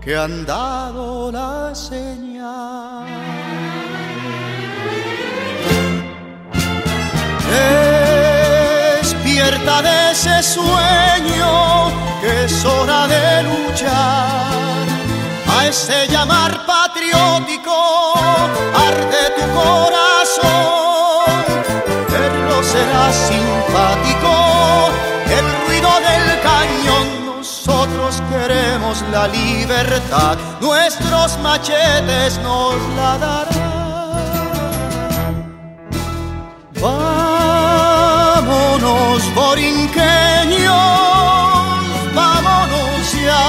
que han dado la señal. Despierta de ese sueño que es hora de luchar. A ese llamar patriótico arde tu corazón. Verlo será simpático, el ruido del queremos la libertad, nuestros machetes nos la darán. Vámonos, borinqueños, vámonos ya.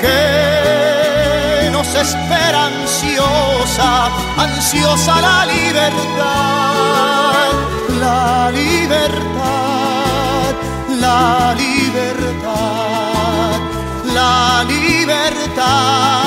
Que nos espera ansiosa, ansiosa la libertad, la libertad la libertad, la libertad.